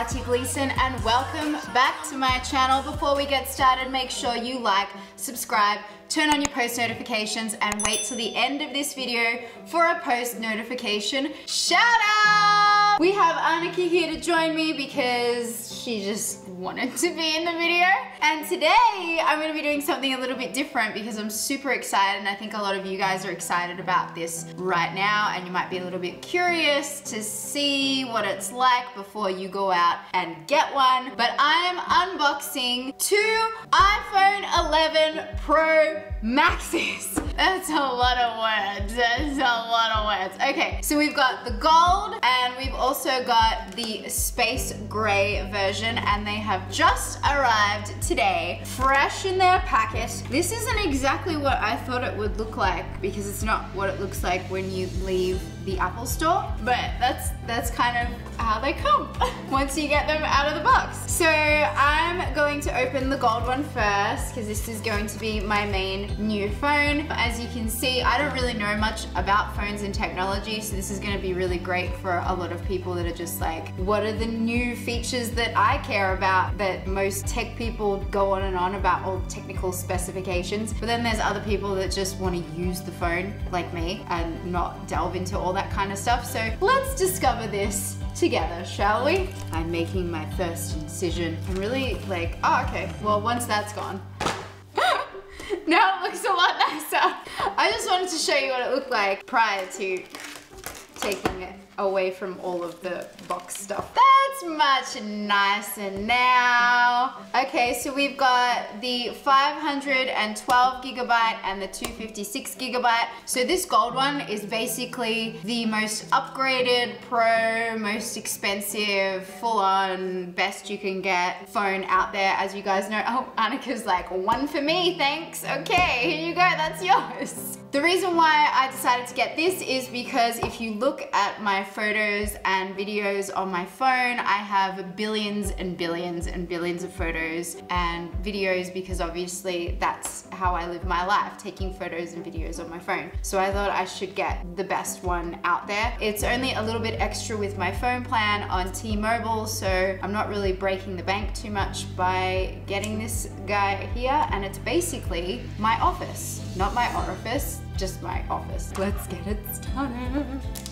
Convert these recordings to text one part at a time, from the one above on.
Katja Glieson and welcome back to my channel. Before we get started, make sure you like, subscribe, turn on your post notifications and wait till the end of this video for a post notification shout out! We have Annika here to join me because she just wanted to be in the video. And today I'm gonna be doing something a little bit different because I'm super excited and I think a lot of you guys are excited about this right now and you might be a little bit curious to see what it's like before you go out and get one. But I'm unboxing two iPhone 11 Pro Maxes. That's a lot of words. That's a lot of words. Okay, so we've got the gold and we've also got the space gray version and they have just arrived today, fresh in their packet. This isn't exactly what I thought it would look like because it's not what it looks like when you leave the Apple store, but that's that's kind of how they come once you get them out of the box. So I'm going to open the gold one first because this is going to be my main new phone. As you can see, I don't really know much about phones and technology, so this is gonna be really great for a lot of people that are just like, what are the new features that I care about that most tech people go on and on about all technical specifications. But then there's other people that just want to use the phone like me and not delve into all that kind of stuff. So let's discover this together, shall we? I'm making my first incision. I'm really like, oh, okay. Well, once that's gone. now it looks a lot nicer. I just wanted to show you what it looked like prior to taking it away from all of the box stuff. That's much nicer now. Okay, so we've got the 512 gigabyte and the 256 gigabyte. So this gold one is basically the most upgraded, pro, most expensive, full-on, best you can get phone out there. As you guys know, oh, Annika's like, one for me, thanks. Okay, here you go, that's yours. The reason why I decided to get this is because if you look at my photos and videos on my phone, I have billions and billions and billions of photos and videos because obviously that's how I live my life, taking photos and videos on my phone. So I thought I should get the best one out there. It's only a little bit extra with my phone plan on T-Mobile, so I'm not really breaking the bank too much by getting this guy here. And it's basically my office, not my orifice, just my office. Let's get it started.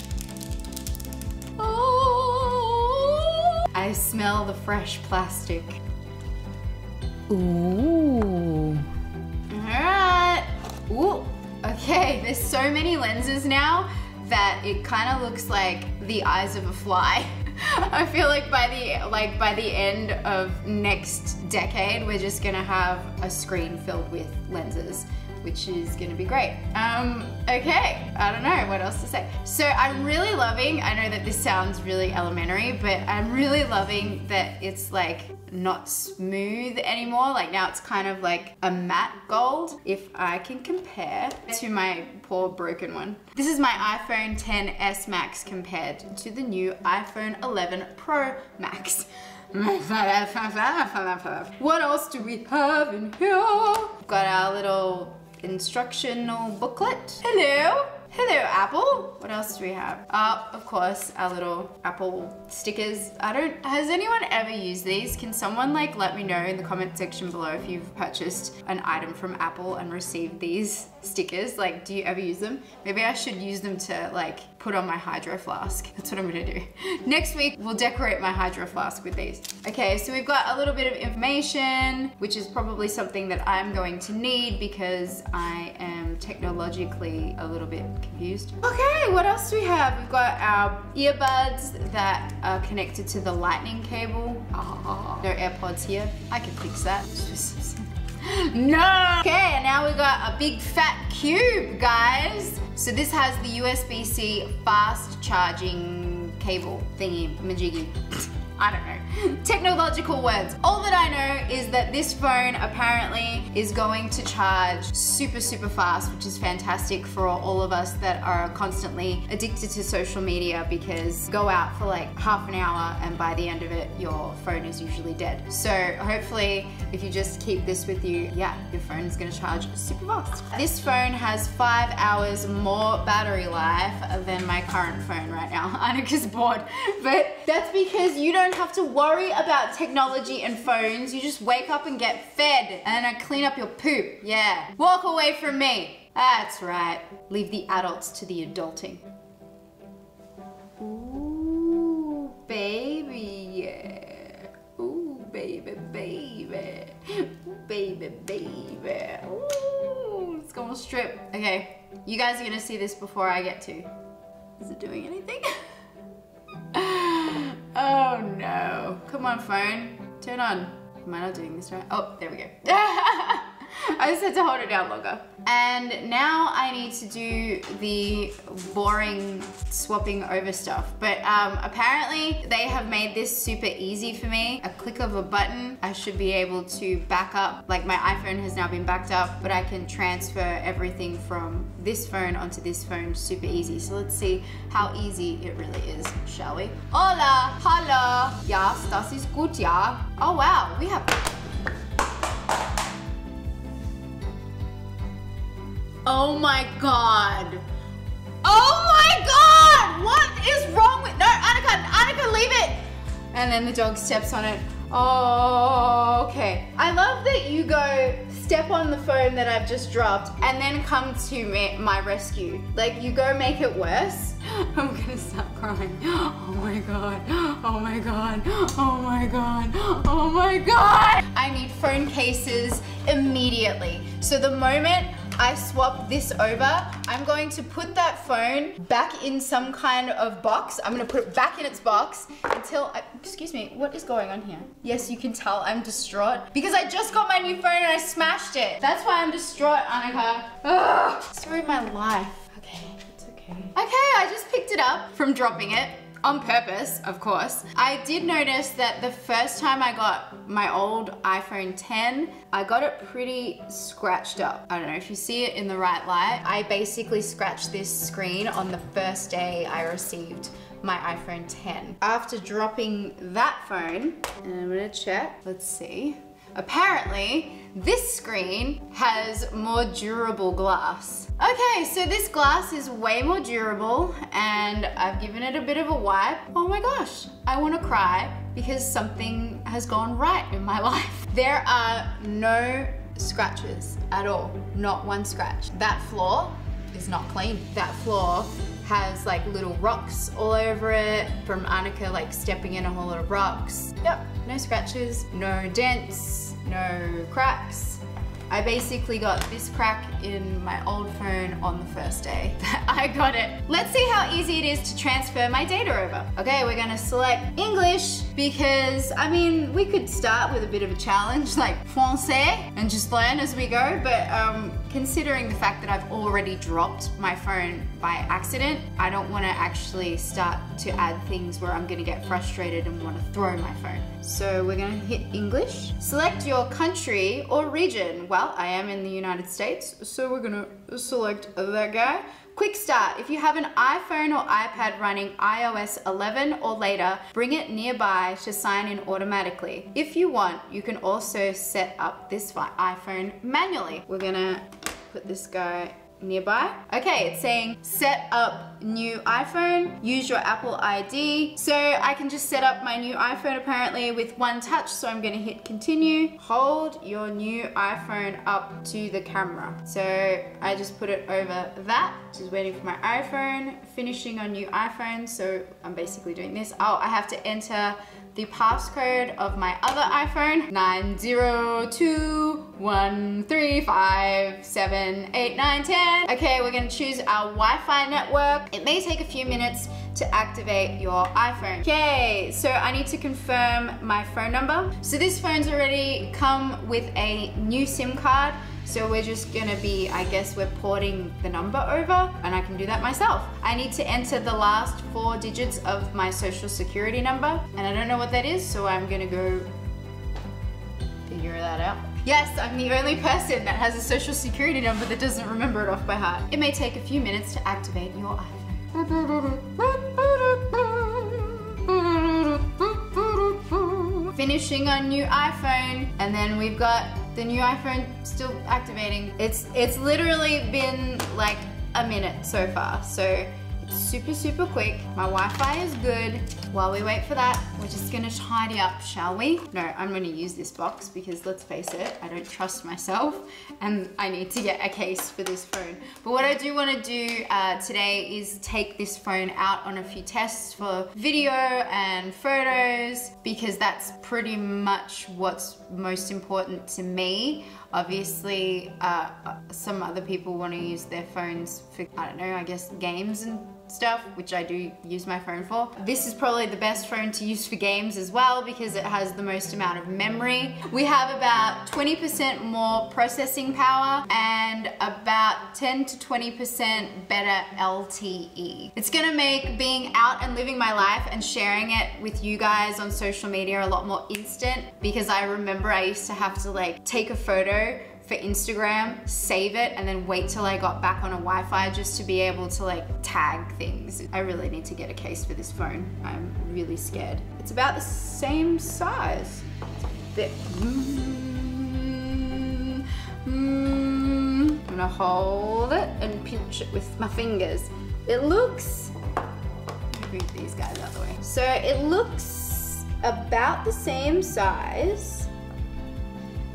Oh, I smell the fresh plastic. Ooh. Alright. Ooh. Okay, there's so many lenses now that it kind of looks like the eyes of a fly. I feel like by the like by the end of next decade, we're just gonna have a screen filled with lenses which is gonna be great. Um, okay, I don't know what else to say. So I'm really loving, I know that this sounds really elementary, but I'm really loving that it's like not smooth anymore. Like now it's kind of like a matte gold if I can compare to my poor broken one. This is my iPhone 10s Max compared to the new iPhone 11 Pro Max. what else do we have in here? We've got our little instructional booklet. Hello. Hello, Apple. What else do we have? Uh, of course, our little Apple stickers. I don't, has anyone ever used these? Can someone like let me know in the comment section below if you've purchased an item from Apple and received these stickers? Like, do you ever use them? Maybe I should use them to like put on my hydro flask. That's what I'm gonna do. Next week, we'll decorate my hydro flask with these. Okay, so we've got a little bit of information, which is probably something that I'm going to need because I am technologically a little bit confused. Okay, what else do we have? We've got our earbuds that are connected to the lightning cable. Oh, no AirPods here. I can fix that. No! Okay, now we got a big fat cube, guys. So this has the USB-C fast charging cable thingy, majiggy. I don't know. Technological words. All that I know is that this phone apparently is going to charge super, super fast, which is fantastic for all of us that are constantly addicted to social media because go out for like half an hour and by the end of it, your phone is usually dead. So hopefully if you just keep this with you, yeah, your phone is gonna charge super fast. This phone has five hours more battery life than my current phone right now. Annika's bored, but that's because you don't don't have to worry about technology and phones. You just wake up and get fed and I clean up your poop. Yeah. Walk away from me. That's right. Leave the adults to the adulting. Ooh, baby, yeah. Ooh, baby, baby. Baby, baby. Ooh, it's gonna strip. Okay, you guys are gonna see this before I get to. Is it doing anything? oh no. Come on, phone. Turn on. Am I not doing this right? Oh, there we go. I just had to hold it down longer. And now I need to do the boring swapping over stuff. But um, apparently they have made this super easy for me. A click of a button, I should be able to back up. Like my iPhone has now been backed up, but I can transfer everything from this phone onto this phone super easy. So let's see how easy it really is, shall we? Hola, hallo. Ja, das ist gut, ja. Oh wow, we have Oh my god. Oh my god! What is wrong with- No, Annika, Annika, leave it! And then the dog steps on it. Oh, okay. I love that you go step on the phone that I've just dropped and then come to me, my rescue. Like you go make it worse. I'm gonna start crying. Oh my god. Oh my god. Oh my god. Oh my god. I need phone cases immediately. So the moment I swap this over, I'm going to put that phone back in some kind of box. I'm gonna put it back in its box until, I, excuse me, what is going on here? Yes, you can tell I'm distraught because I just got my new phone and I smashed it. That's why I'm distraught, Annika. Ugh, story of my life. Okay, it's okay. Okay, I just picked it up from dropping it on purpose, of course. I did notice that the first time I got my old iPhone 10, I got it pretty scratched up. I don't know if you see it in the right light. I basically scratched this screen on the first day I received my iPhone 10. After dropping that phone, and I'm gonna check, let's see. Apparently, this screen has more durable glass. Okay, so this glass is way more durable and I've given it a bit of a wipe. Oh my gosh, I wanna cry because something has gone right in my life. There are no scratches at all, not one scratch. That floor is not clean. That floor has like little rocks all over it from Annika like stepping in a whole lot of rocks. Yep, no scratches, no dents, no cracks. I basically got this crack in my old phone on the first day that I got it. Let's see how easy it is to transfer my data over. Okay, we're gonna select English because, I mean, we could start with a bit of a challenge like Francais and just learn as we go, but um, considering the fact that I've already dropped my phone by accident, I don't wanna actually start to add things where I'm gonna get frustrated and wanna throw my phone. So we're gonna hit English. Select your country or region. Well, I am in the United States, so we're gonna select that guy. Quick start, if you have an iPhone or iPad running iOS 11 or later, bring it nearby to sign in automatically. If you want, you can also set up this iPhone manually. We're gonna put this guy nearby. Okay, it's saying set up new iPhone, use your Apple ID. So I can just set up my new iPhone apparently with one touch. So I'm gonna hit continue. Hold your new iPhone up to the camera. So I just put it over that, just waiting for my iPhone, finishing on new iPhone. So I'm basically doing this. Oh, I have to enter the passcode of my other iPhone, 90213578910. Okay, we're gonna choose our Wi-Fi network. It may take a few minutes to activate your iPhone. Okay, so I need to confirm my phone number. So this phone's already come with a new SIM card. So we're just gonna be, I guess we're porting the number over and I can do that myself. I need to enter the last four digits of my social security number and I don't know what that is, so I'm gonna go figure that out. Yes, I'm the only person that has a social security number that doesn't remember it off by heart. It may take a few minutes to activate your iPhone. Finishing on new iPhone and then we've got the new iPhone still activating. It's it's literally been like a minute so far. So it's super, super quick. My Wi-Fi is good. While we wait for that, we're just gonna tidy up, shall we? No, I'm gonna use this box because let's face it, I don't trust myself and I need to get a case for this phone. But what I do wanna do uh, today is take this phone out on a few tests for video and photos because that's pretty much what's most important to me. Obviously, uh, some other people want to use their phones for, I don't know, I guess games and stuff, which I do use my phone for. This is probably the best phone to use for games as well because it has the most amount of memory. We have about 20% more processing power and about 10 to 20% better LTE. It's gonna make being out and living my life and sharing it with you guys on social media a lot more instant because I remember I used to have to like take a photo for Instagram, save it, and then wait till I got back on a Wi-Fi just to be able to like tag things. I really need to get a case for this phone. I'm really scared. It's about the same size. Bit, mm, mm, I'm gonna hold it and pinch it with my fingers. It looks, move these guys out of the way. So it looks about the same size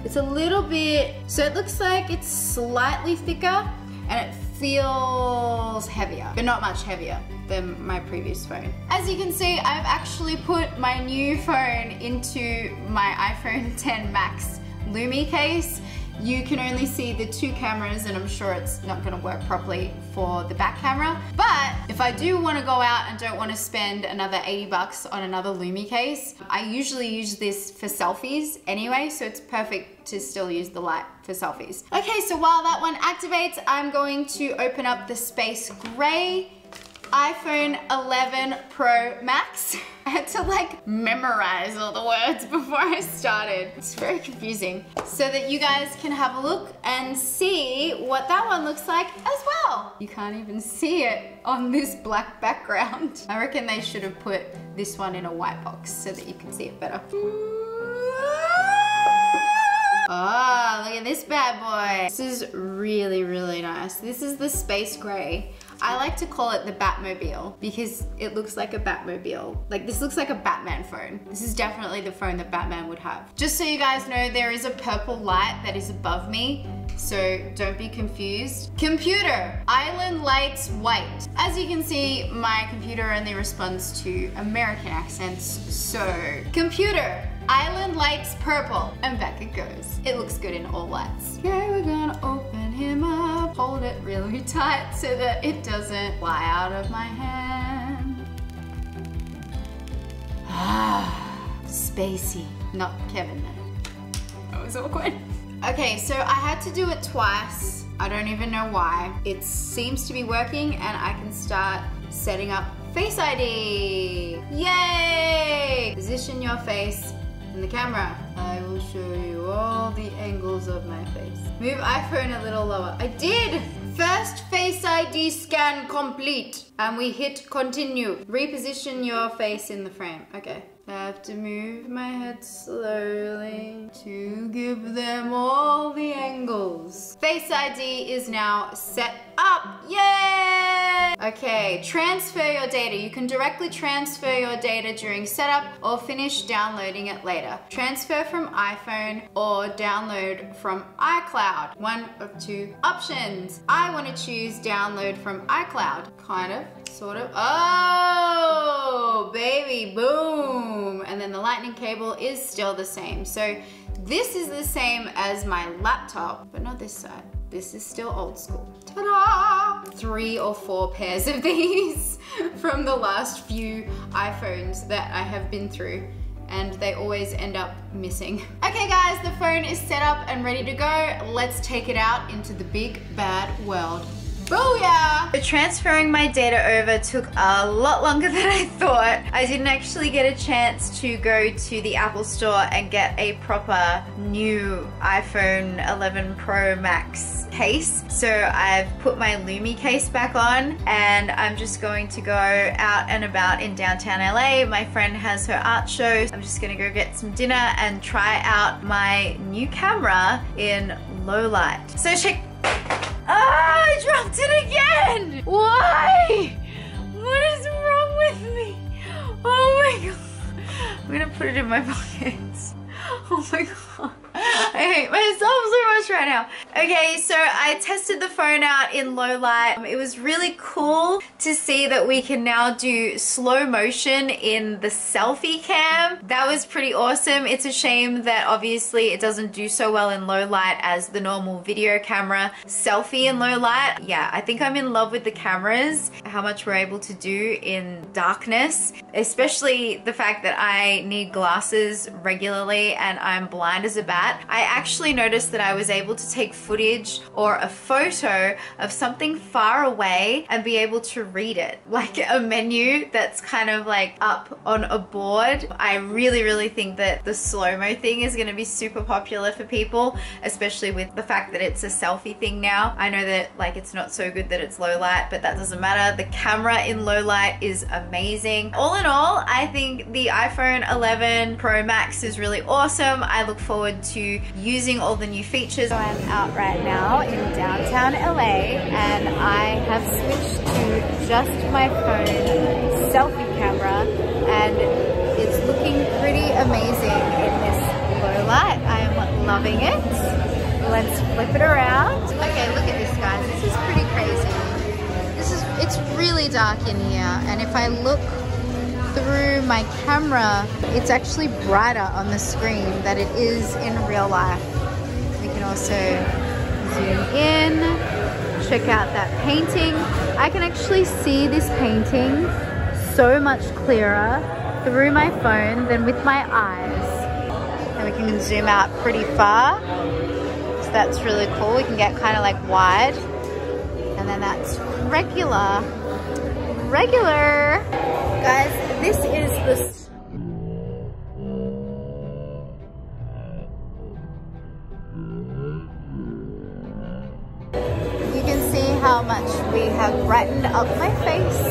it's a little bit, so it looks like it's slightly thicker and it feels heavier, but not much heavier than my previous phone. As you can see, I've actually put my new phone into my iPhone 10 Max Lumee case you can only see the two cameras and I'm sure it's not gonna work properly for the back camera. But if I do wanna go out and don't wanna spend another 80 bucks on another Lumee case, I usually use this for selfies anyway, so it's perfect to still use the light for selfies. Okay, so while that one activates, I'm going to open up the Space Gray iPhone 11 Pro Max. I had to like memorize all the words before I started. It's very confusing. So that you guys can have a look and see what that one looks like as well. You can't even see it on this black background. I reckon they should have put this one in a white box so that you can see it better. Oh, look at this bad boy. This is really, really nice. This is the space gray. I like to call it the Batmobile because it looks like a Batmobile. Like this looks like a Batman phone. This is definitely the phone that Batman would have. Just so you guys know, there is a purple light that is above me. So don't be confused. Computer, island lights white. As you can see, my computer only responds to American accents. So computer, island likes purple. And back it goes. It looks good in all lights. Okay, we're gonna open him up. Hold it really tight so that it doesn't fly out of my hand. Ah, spacey. Not Kevin. That was awkward. Okay, so I had to do it twice. I don't even know why. It seems to be working and I can start setting up Face ID. Yay! Position your face in the camera. I will show you all the angles of my face. Move iPhone a little lower. I did! First Face ID scan complete. And we hit continue. Reposition your face in the frame. Okay. I have to move my head slowly to give them all the angles. Face ID is now set up. Yay! Okay, transfer your data. You can directly transfer your data during setup or finish downloading it later. Transfer from iPhone or download from iCloud. One of two options. I want to choose download from iCloud. Kind of sort of. Oh, baby, boom. And then the lightning cable is still the same. So this is the same as my laptop, but not this side. This is still old school. Ta-da! Three or four pairs of these from the last few iPhones that I have been through and they always end up missing. Okay guys, the phone is set up and ready to go. Let's take it out into the big bad world Booyah! So transferring my data over took a lot longer than I thought. I didn't actually get a chance to go to the Apple store and get a proper new iPhone 11 Pro Max case. So I've put my Lumee case back on and I'm just going to go out and about in downtown LA. My friend has her art show. I'm just gonna go get some dinner and try out my new camera in low light. So check Ah, I dropped it again! Why? What is wrong with me? Oh my god. I'm gonna put it in my pockets. Oh my god. I hate myself so much right now. Okay, so I tested the phone out in low light. It was really cool to see that we can now do slow motion in the selfie cam. That was pretty awesome. It's a shame that obviously it doesn't do so well in low light as the normal video camera selfie in low light. Yeah, I think I'm in love with the cameras, how much we're able to do in darkness, especially the fact that I need glasses regularly and I'm blind as a bat. I actually noticed that I was able to take footage or a photo of something far away and be able to read it. Like a menu that's kind of like up on a board. I really, really think that the slow-mo thing is gonna be super popular for people, especially with the fact that it's a selfie thing now. I know that like it's not so good that it's low light, but that doesn't matter. The camera in low light is amazing. All in all, I think the iPhone 11 Pro Max is really awesome. I look forward to using all the new features. So I'm out right now in downtown LA and I have switched to just my phone selfie camera and it's looking pretty amazing in this low light. I am loving it. Let's flip it around. Okay, look at this guys. This is pretty crazy. This is, it's really dark in here and if I look through my camera, it's actually brighter on the screen than it is in real life. We can also zoom in, check out that painting. I can actually see this painting so much clearer through my phone than with my eyes. And we can zoom out pretty far. So that's really cool. We can get kind of like wide. And then that's regular. Regular. Guys, this is the you can see how much we have brightened up my face.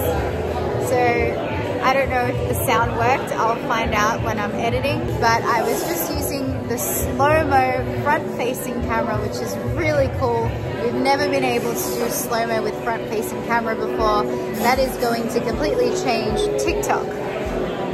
So I don't know if the sound worked. I'll find out when I'm editing but I was just using the slow-mo front-facing camera which is really cool we've never been able to do slow-mo with front-facing camera before that is going to completely change TikTok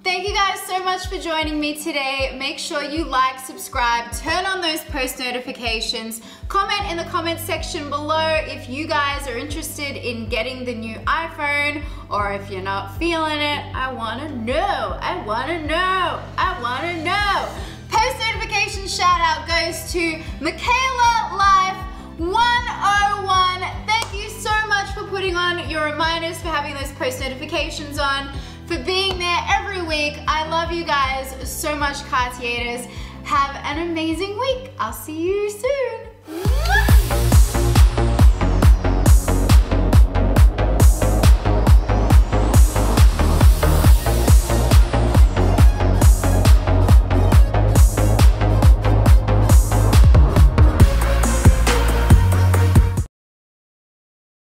Thank you guys so much for joining me today. Make sure you like, subscribe, turn on those post notifications, comment in the comment section below if you guys are interested in getting the new iPhone or if you're not feeling it. I wanna know, I wanna know, I wanna know. Post notification shout out goes to Michaela Life 101. Thank you so much for putting on your reminders, for having those post notifications on for being there every week. I love you guys so much, Katjators. Have an amazing week. I'll see you soon.